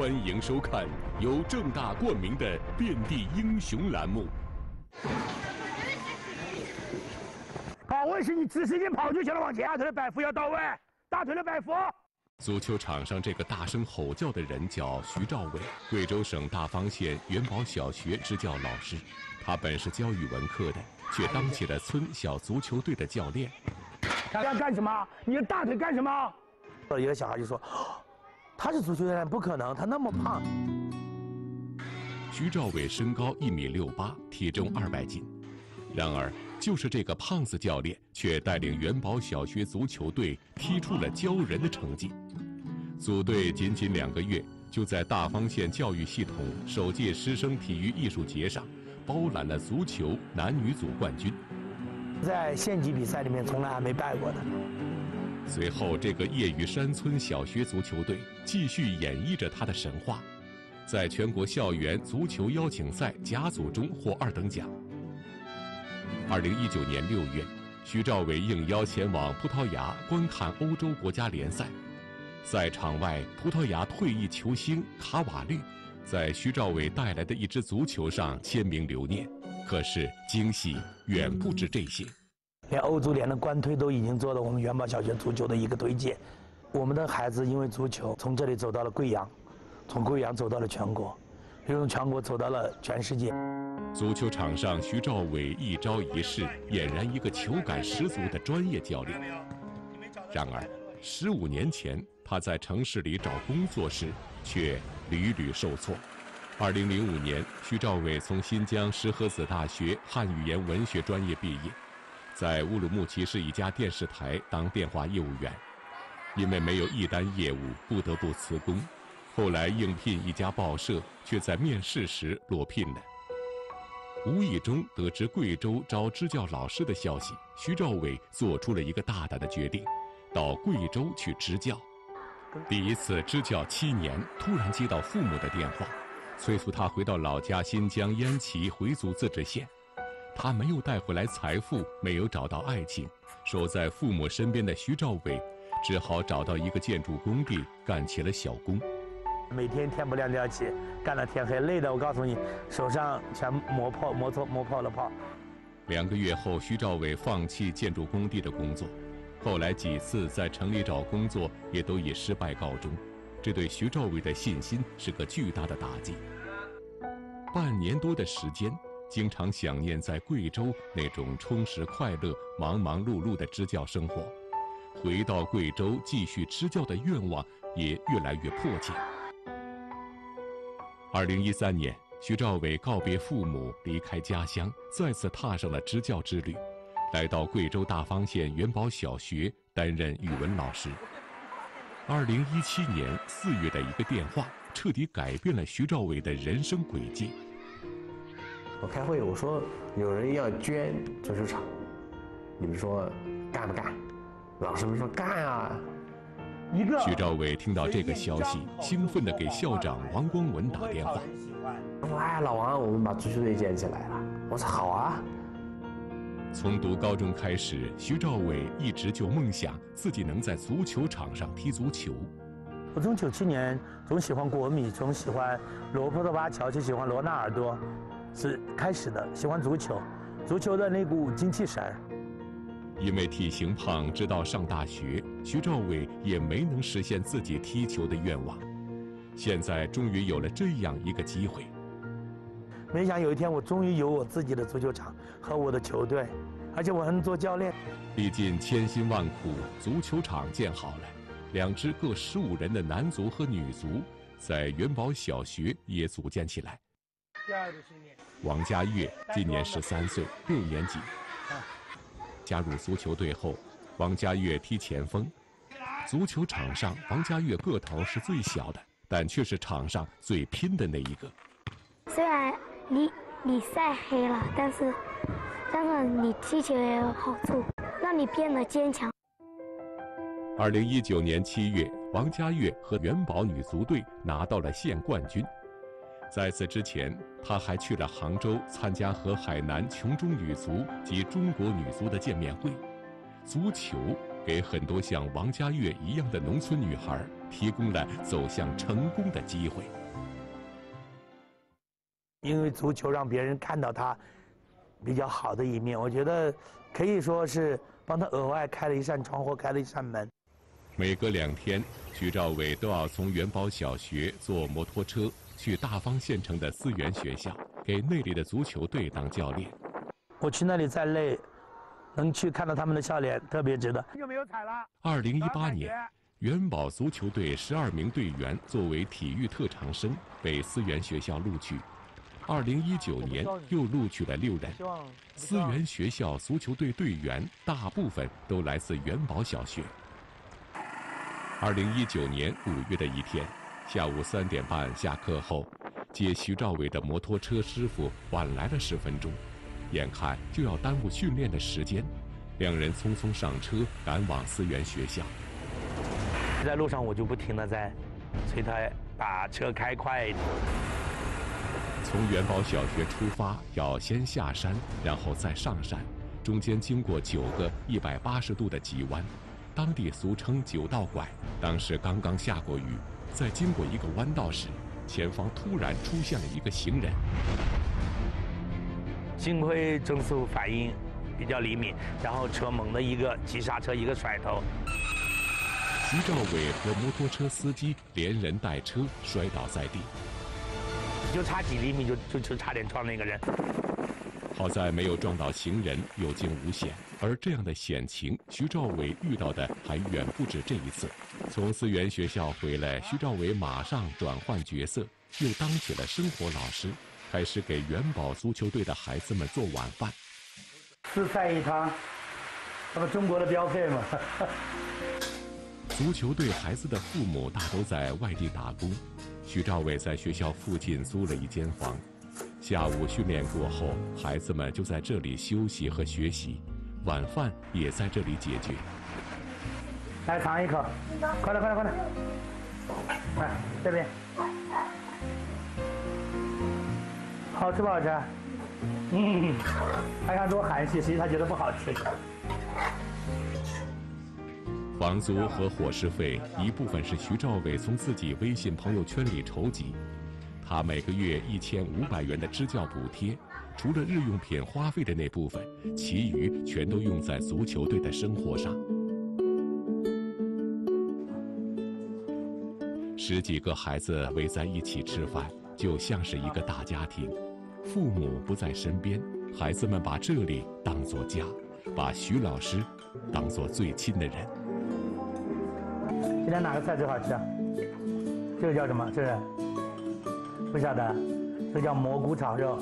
欢迎收看由正大冠名的《遍地英雄》栏目。跑位是你直直接跑就行了，往前，大腿的摆幅要到位，大腿的摆幅。足球场上这个大声吼叫的人叫徐兆伟，贵州省大方县元宝小学支教老师。他本是教语文课的，却当起了村小足球队的教练。他要干什么？你的大腿干什么？有个小孩就说：“他是足球教练，不可能，他那么胖。”徐兆伟身高一米六八，体重二百斤。然而，就是这个胖子教练，却带领元宝小学足球队踢出了骄人的成绩。组队仅仅两个月，就在大方县教育系统首届师生体育艺术节上，包揽了足球男女组冠军。在县级比赛里面，从来还没败过的。随后，这个业余山村小学足球队继续演绎着他的神话，在全国校园足球邀请赛甲组中获二等奖。二零一九年六月，徐兆伟应邀前往葡萄牙观看欧洲国家联赛。在场外，葡萄牙退役球星卡瓦略在徐兆伟带来的一支足球上签名留念。可是惊喜远不止这些，连欧足联的官推都已经做了我们元宝小学足球的一个推荐。我们的孩子因为足球从这里走到了贵阳，从贵阳走到了全国，又从全国走到了全世界。足球场上，徐兆伟一招一式俨然一个球感十足的专业教练。然而，十五年前他在城市里找工作时，却屡屡受挫。二零零五年，徐兆伟从新疆石河子大学汉语言文学专业毕业，在乌鲁木齐市一家电视台当电话业务员，因为没有一单业务，不得不辞工。后来应聘一家报社，却在面试时落聘了。无意中得知贵州招支教老师的消息，徐兆伟做出了一个大胆的决定，到贵州去支教。第一次支教七年，突然接到父母的电话，催促他回到老家新疆烟耆回族自治县。他没有带回来财富，没有找到爱情，守在父母身边的徐兆伟，只好找到一个建筑工地干起了小工。每天天不亮就要起，干到天黑，累的我告诉你，手上全磨破、磨搓、磨破了泡。两个月后，徐兆伟放弃建筑工地的工作，后来几次在城里找工作也都以失败告终，这对徐兆伟的信心是个巨大的打击。半年多的时间，经常想念在贵州那种充实快乐、忙忙碌碌的支教生活，回到贵州继续支教的愿望也越来越迫切。二零一三年，徐兆伟告别父母，离开家乡，再次踏上了支教之旅，来到贵州大方县元宝小学担任语文老师。二零一七年四月的一个电话，彻底改变了徐兆伟的人生轨迹。我开会，我说有人要捐足球场，你们说干不干？老师们说干啊！一个徐兆伟听到这个消息，兴奋地给校长王光文打电话。他说：“哎，老王，我们把足球队建起来了。”我说：“好啊。”从读高中开始，徐兆伟一直就梦想自己能在足球场上踢足球。我从九七年总喜欢国米，总喜欢罗伯特巴乔，就喜欢罗纳尔多，是开始的。喜欢足球，足球的那股精气神儿。因为体型胖，直到上大学，徐兆伟也没能实现自己踢球的愿望。现在终于有了这样一个机会。没想有一天我终于有我自己的足球场和我的球队，而且我还能做教练。历尽千辛万苦，足球场建好了，两支各十五人的男足和女足在元宝小学也组建起来。第二个训练，王佳悦今年十三岁，六年级。加入足球队后，王佳悦踢前锋。足球场上，王佳悦个头是最小的，但却是场上最拼的那一个。虽然你你晒黑了，但是，但是你踢球也有好处，让你变得坚强。二零一九年七月，王佳悦和元宝女足队拿到了县冠军。在此之前，他还去了杭州参加和海南琼中女足及中国女足的见面会。足球给很多像王佳悦一样的农村女孩提供了走向成功的机会。因为足球让别人看到他比较好的一面，我觉得可以说是帮他额外开了一扇窗或开了一扇门。每隔两天，徐兆伟都要从元宝小学坐摩托车去大方县城的思源学校，给那里的足球队当教练。我去那里再累，能去看到他们的笑脸，特别值得。又没有踩了？二零一八年，元宝足球队十二名队员作为体育特长生被思源学校录取。二零一九年又录取了六人。思源学校足球队队员大部分都来自元宝小学。二零一九年五月的一天，下午三点半下课后，接徐兆伟的摩托车师傅晚来了十分钟，眼看就要耽误训练的时间，两人匆匆上车赶往思源学校。在路上我就不停的在催他把车开快一点。从元宝小学出发，要先下山，然后再上山，中间经过九个一百八十度的急弯，当地俗称“九道拐”。当时刚刚下过雨，在经过一个弯道时，前方突然出现了一个行人。幸亏增速反应比较灵敏，然后车猛的一个急刹车，一个甩头。徐兆伟和摩托车司机连人带车摔倒在地。就差几厘米，就就就差点撞那个人。好在没有撞到行人，有惊无险。而这样的险情，徐兆伟遇到的还远不止这一次。从思源学校回来，徐兆伟马上转换角色，又当起了生活老师，开始给元宝足球队的孩子们做晚饭。四菜一汤，那不中国的标配嘛？足球队孩子的父母大都在外地打工。徐兆伟在学校附近租了一间房，下午训练过后，孩子们就在这里休息和学习，晚饭也在这里解决。来尝一口，快点快点快点，来这边，好吃不好吃？嗯，他看多含蓄，实际他觉得不好吃。房租和伙食费一部分是徐兆伟从自己微信朋友圈里筹集，他每个月一千五百元的支教补贴，除了日用品花费的那部分，其余全都用在足球队的生活上。十几个孩子围在一起吃饭，就像是一个大家庭，父母不在身边，孩子们把这里当作家，把徐老师当作最亲的人。今天哪个菜最好吃？这个叫什么？这是不晓得，这叫蘑菇炒肉，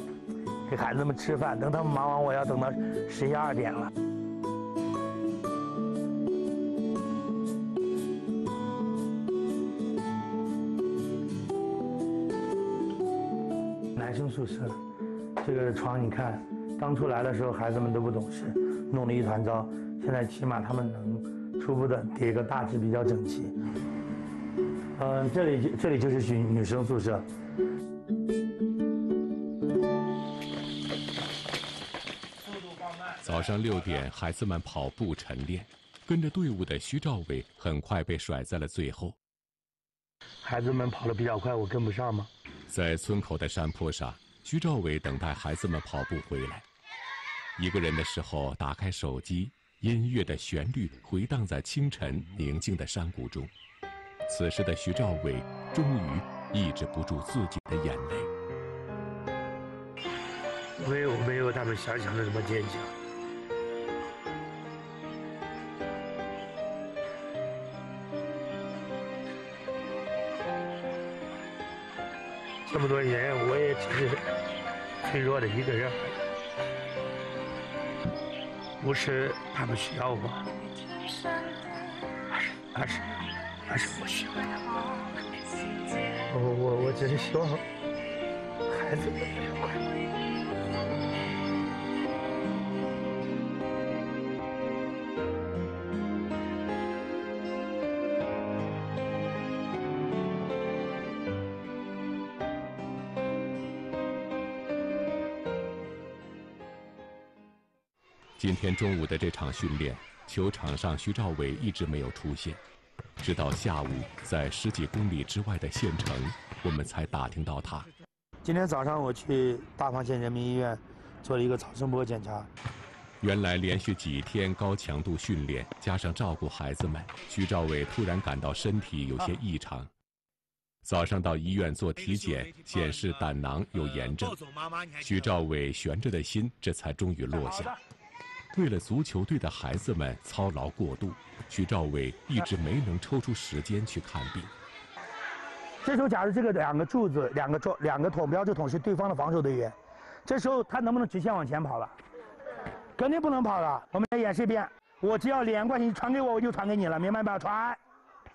给孩子们吃饭。等他们忙完，我要等到十一二点了。男生宿舍，这个床你看，刚出来的时候孩子们都不懂事，弄得一团糟。现在起码他们能。初步的叠个大致比较整齐。嗯，这里就这里就是女女生宿舍。早上六点，孩子们跑步晨练，跟着队伍的徐兆伟很快被甩在了最后。孩子们跑得比较快，我跟不上吗？在村口的山坡上，徐兆伟等待孩子们跑步回来。一个人的时候，打开手机。音乐的旋律回荡在清晨宁静的山谷中，此时的徐兆伟终于抑制不住自己的眼泪。没有没有他们想象的那么坚强。这么多年，我也只是脆弱的一个人。不是他们需要我，而是而是而是我需要他们。我我我只是希望孩子们快乐。今天中午的这场训练，球场上徐兆伟一直没有出现。直到下午，在十几公里之外的县城，我们才打听到他。今天早上我去大房县人民医院做了一个超声波检查。原来连续几天高强度训练，加上照顾孩子们，徐兆伟突然感到身体有些异常。早上到医院做体检，显示胆囊有炎症。徐兆伟悬着的心这才终于落下。为了足球队的孩子们操劳过度，徐兆伟一直没能抽出时间去看病。这时候，假如这个两个柱子、两个桌、两个桶标志桶是对方的防守队员，这时候他能不能直线往前跑了？肯定不能跑了。我们来演示一遍，我只要连贯性传给我，我就传给你了，明白没有？传，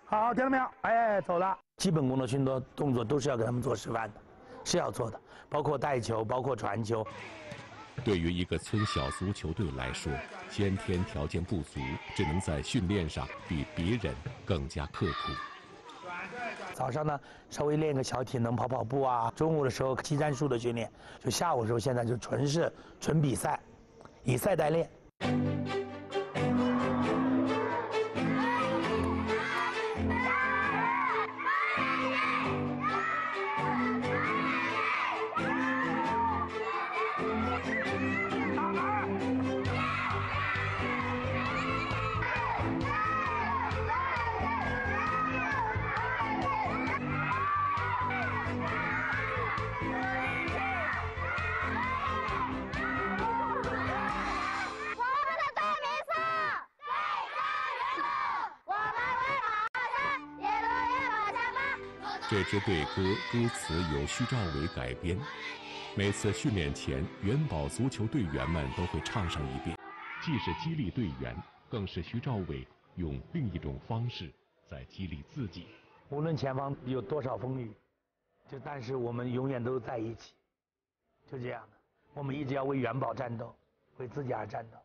好，听到没有？哎，走了。基本功的训多动作都是要给他们做示范的，是要做的，包括带球，包括传球。对于一个村小足球队来说，先天条件不足，只能在训练上比别人更加刻苦。早上呢，稍微练个小体能，跑跑步啊；中午的时候技战术的训练，就下午的时候，现在就纯是纯比赛，以赛代练。这支队歌歌词由徐兆伟改编，每次训练前，元宝足球队员们都会唱上一遍，既是激励队员，更是徐兆伟用另一种方式在激励自己。无论前方有多少风雨，就但是我们永远都在一起，就这样的，我们一直要为元宝战斗，为自己而战斗。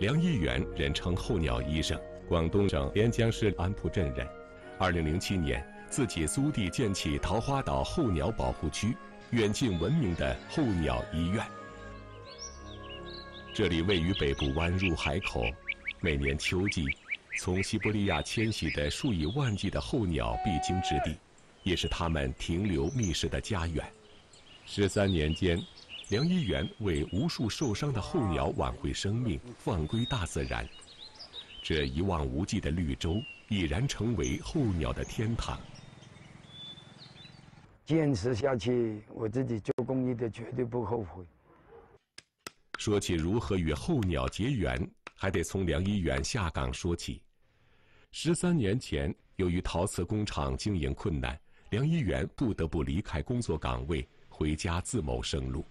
梁一元，人称候鸟医生，广东省连江市安浦镇人。二零零七年，自己租地建起桃花岛候鸟保护区，远近闻名的候鸟医院。这里位于北部湾入海口，每年秋季，从西伯利亚迁徙的数以万计的候鸟必经之地，也是它们停留觅食的家园。十三年间。梁一元为无数受伤的候鸟挽回生命，放归大自然。这一望无际的绿洲已然成为候鸟的天堂。坚持下去，我自己做公益的绝对不后悔。说起如何与候鸟结缘，还得从梁一元下岗说起。十三年前，由于陶瓷工厂经营困难，梁一元不得不离开工作岗位，回家自谋生路。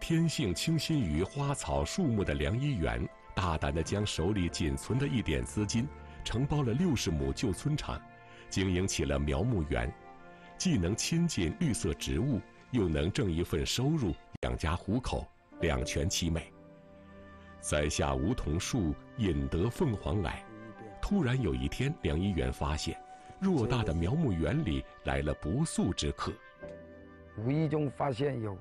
天性倾心于花草树木的梁一元，大胆地将手里仅存的一点资金，承包了六十亩旧村场，经营起了苗木园，既能亲近绿色植物，又能挣一份收入养家糊口，两全其美。栽下梧桐树，引得凤凰来。突然有一天，梁一元发现，偌大的苗木园里来了不速之客。无意中发现有。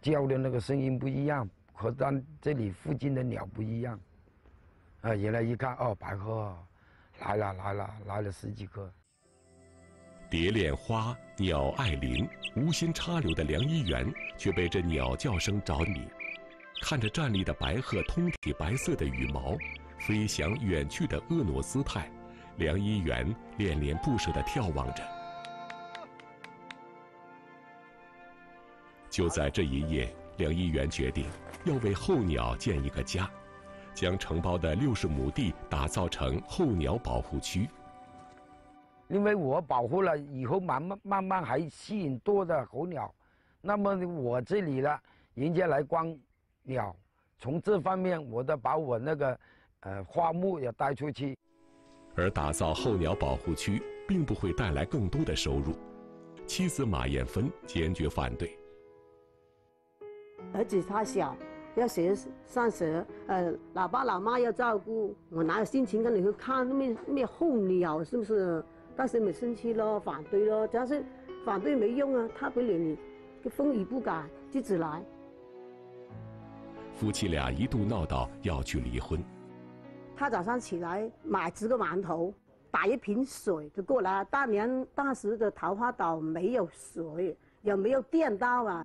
叫的那个声音不一样，和咱这里附近的鸟不一样。啊，原来一看，哦，白鹤来了，来了，来了十几颗。蝶恋花，鸟爱林，无心插柳的梁一元却被这鸟叫声着迷。看着站立的白鹤，通体白色的羽毛，飞翔远去的婀娜姿态，梁一元恋恋不舍地眺望着。就在这一夜，梁一元决定要为候鸟建一个家，将承包的六十亩地打造成候鸟保护区。因为我保护了以后，慢慢慢慢还吸引多的候鸟，那么我这里呢，人家来观鸟，从这方面我都把我那个呃，花木也带出去。而打造候鸟保护区并不会带来更多的收入，妻子马艳芬坚决反对。儿子他小，要学上学，呃，老爸老妈要照顾，我哪有心情跟你去看那么候鸟，是不是？但是没生气咯，反对咯，只要是反对没用啊，他不理你，风雨不改，自己来。夫妻俩一度闹到要去离婚。他早上起来买几个馒头，打一瓶水就过来。大年当时的桃花岛没有水，也没有电到啊。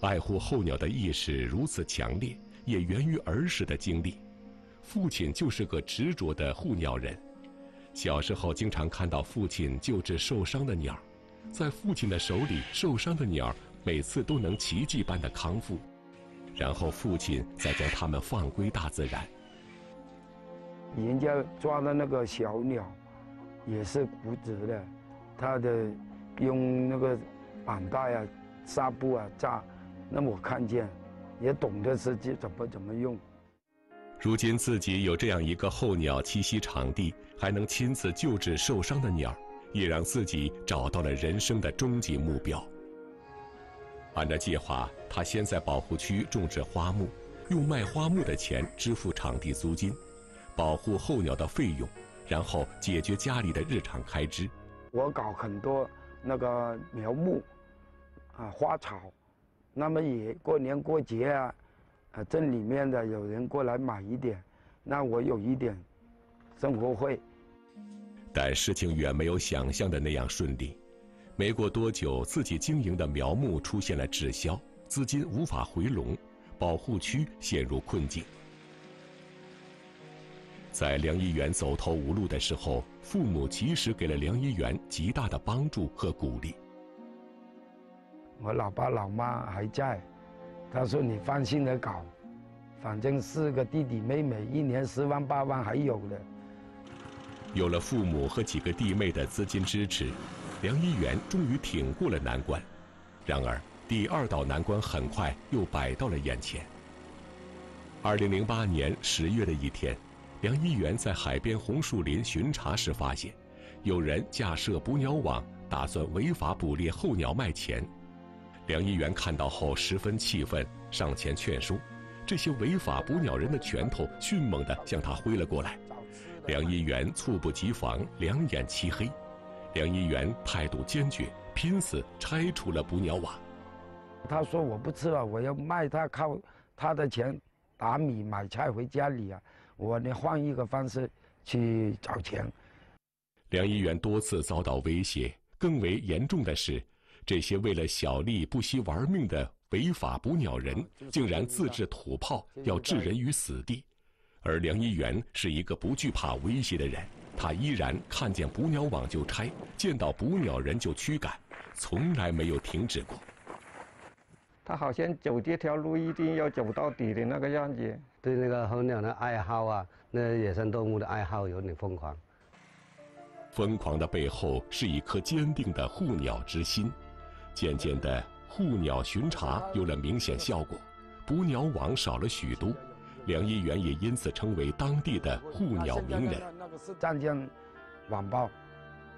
爱护候鸟的意识如此强烈，也源于儿时的经历。父亲就是个执着的护鸟人，小时候经常看到父亲救治受伤的鸟，在父亲的手里，受伤的鸟每次都能奇迹般的康复，然后父亲再将它们放归大自然。人家抓的那个小鸟，也是骨折的，他的用那个绑带啊、纱布啊扎，那么我看见，也懂得自己怎么怎么用。如今自己有这样一个候鸟栖息场地，还能亲自救治受伤的鸟，也让自己找到了人生的终极目标。按照计划，他先在保护区种植花木，用卖花木的钱支付场地租金。保护候鸟的费用，然后解决家里的日常开支。我搞很多那个苗木，啊花草，那么也过年过节啊，啊镇里面的有人过来买一点，那我有一点生活费。但事情远没有想象的那样顺利，没过多久，自己经营的苗木出现了滞销，资金无法回笼，保护区陷入困境。在梁一元走投无路的时候，父母及时给了梁一元极大的帮助和鼓励。我老爸老妈还在，他说：“你放心的搞，反正四个弟弟妹妹，一年十万八万还有的。”有了父母和几个弟妹的资金支持，梁一元终于挺过了难关。然而，第二道难关很快又摆到了眼前。二零零八年十月的一天。梁一元在海边红树林巡查时发现，有人架设捕鸟网，打算违法捕猎候鸟卖钱。梁一元看到后十分气愤，上前劝说，这些违法捕鸟人的拳头迅猛地向他挥了过来。梁一元猝不及防，两眼漆黑。梁一元态度坚决，拼死拆除了捕鸟网。他说：“我不吃了，我要卖他，靠他的钱打米买菜回家里啊。”我呢换一个方式去找钱。梁一元多次遭到威胁，更为严重的是，这些为了小利不惜玩命的违法捕鸟人，竟然自制土炮，要置人于死地。而梁一元是一个不惧怕威胁的人，他依然看见捕鸟网就拆，见到捕鸟人就驱赶，从来没有停止过。他好像走这条路一定要走到底的那个样子。对那个候鸟的爱好啊，那野生动物的爱好有点疯狂。疯狂的背后是一颗坚定的护鸟之心。渐渐的，护鸟巡查有了明显效果，捕鸟网少了许多。梁一元也因此成为当地的护鸟名人。湛江晚报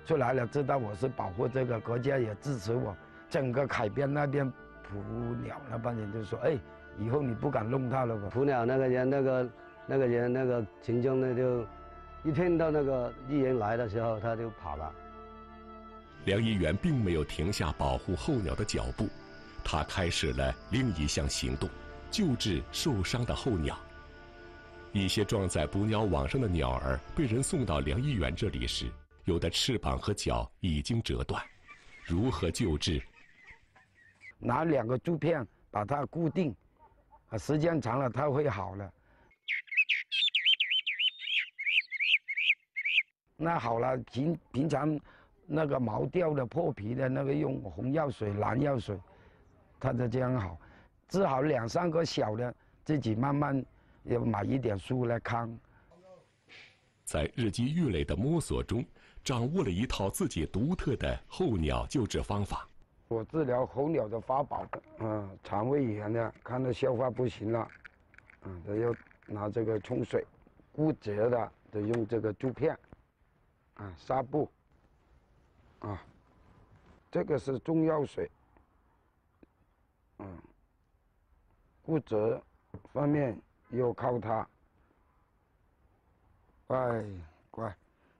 出来了，知道我是保护这个，国家也支持我。整个海边那边捕鸟那帮人就说：“哎。”以后你不敢弄它了吧？捕鸟那个人，那个那个人，那个群众呢，就一听到那个艺人来的时候，他就跑了。梁一元并没有停下保护候鸟的脚步，他开始了另一项行动：救治受伤的候鸟。一些撞在捕鸟网上的鸟儿被人送到梁一元这里时，有的翅膀和脚已经折断。如何救治？拿两个竹片把它固定。啊，时间长了它会好了。那好了，平平常那个毛掉的、破皮的那个，用红药水、蓝药水，它就这样好。治好两三个小的，自己慢慢要买一点书来看。在日积月累的摸索中，掌握了一套自己独特的候鸟救治方法。我治疗候鸟的法宝，嗯，肠胃炎的，看到消化不行了，嗯，他要拿这个冲水骨折的，得用这个竹片，啊，纱布，啊，这个是中药水，嗯，骨折方面又靠它，乖乖，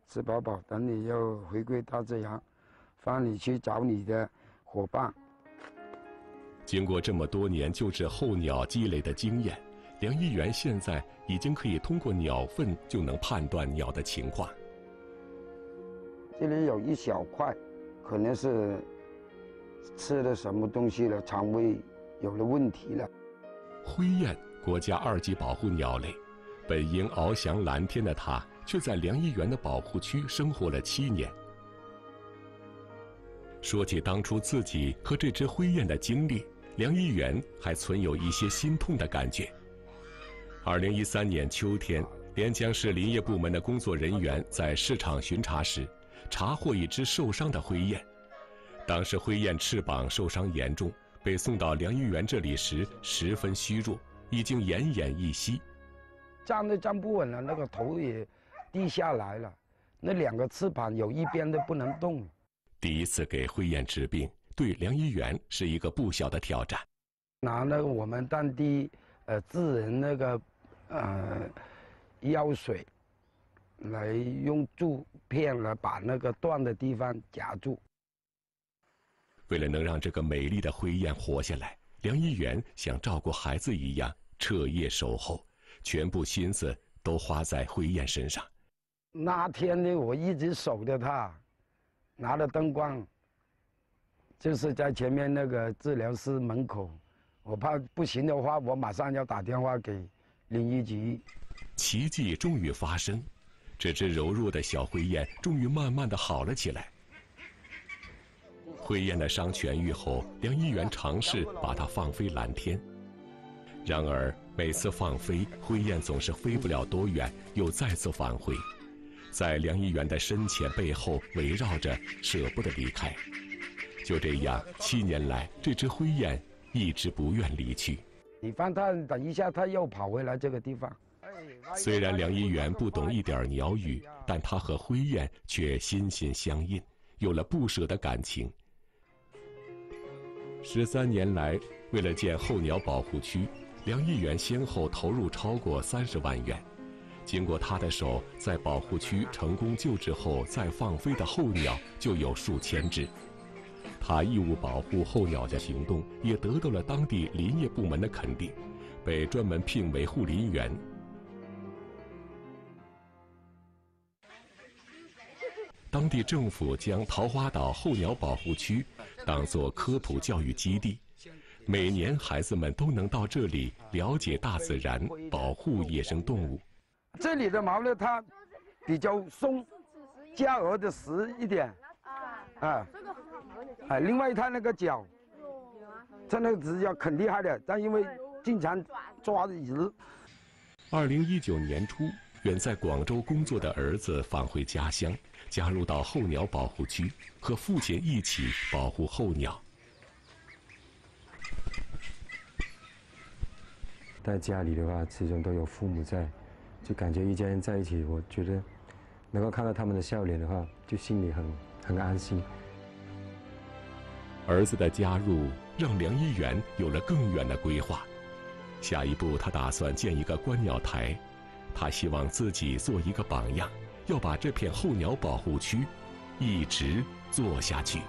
吃饱饱，等你又回归大自然，放你去找你的伙伴。经过这么多年救治候鸟积累的经验，梁一元现在已经可以通过鸟粪就能判断鸟的情况。这里有一小块，可能是吃了什么东西了，肠胃有了问题了。灰雁，国家二级保护鸟类，本应翱翔蓝天的它，却在梁一元的保护区生活了七年。说起当初自己和这只灰雁的经历，梁一元还存有一些心痛的感觉。二零一三年秋天，连江市林业部门的工作人员在市场巡查时，查获一只受伤的灰雁。当时灰雁翅膀受伤严重，被送到梁一元这里时十分虚弱，已经奄奄一息，站都站不稳了，那个头也低下来了，那两个翅膀有一边都不能动。第一次给灰雁治病，对梁一元是一个不小的挑战。拿那个我们当地呃自人那个呃药水，来用竹片来把那个断的地方夹住。为了能让这个美丽的灰雁活下来，梁一元像照顾孩子一样彻夜守候，全部心思都花在灰雁身上。那天呢，我一直守着它。拿着灯光，就是在前面那个治疗室门口，我怕不行的话，我马上要打电话给林一局。奇迹终于发生，这只柔弱的小灰雁终于慢慢的好了起来。灰雁的伤痊愈后，梁一元尝试把它放飞蓝天，然而每次放飞，灰雁总是飞不了多远，又再次返回。在梁一元的身前背后围绕着，舍不得离开。就这样，七年来，这只灰雁一直不愿离去。你放它，等一下它又跑回来这个地方。虽然梁一元不懂一点鸟语，但他和灰雁却心心相印，有了不舍的感情。十三年来，为了建候鸟保护区，梁一元先后投入超过三十万元。经过他的手，在保护区成功救治后再放飞的候鸟就有数千只。他义务保护候鸟的行动也得到了当地林业部门的肯定，被专门聘为护林员。当地政府将桃花岛候鸟保护区当作科普教育基地，每年孩子们都能到这里了解大自然，保护野生动物。这里的毛呢，它比较松，加鹅的实一点，啊，哎，另外它那个脚，它那个指甲很厉害的，但因为经常抓鱼。二零一九年初，远在广州工作的儿子返回家乡，加入到候鸟保护区，和父亲一起保护候鸟。在家里的话，始终都有父母在。就感觉一家人在一起，我觉得能够看到他们的笑脸的话，就心里很很安心。儿子的加入让梁一元有了更远的规划，下一步他打算建一个观鸟台，他希望自己做一个榜样，要把这片候鸟保护区一直做下去。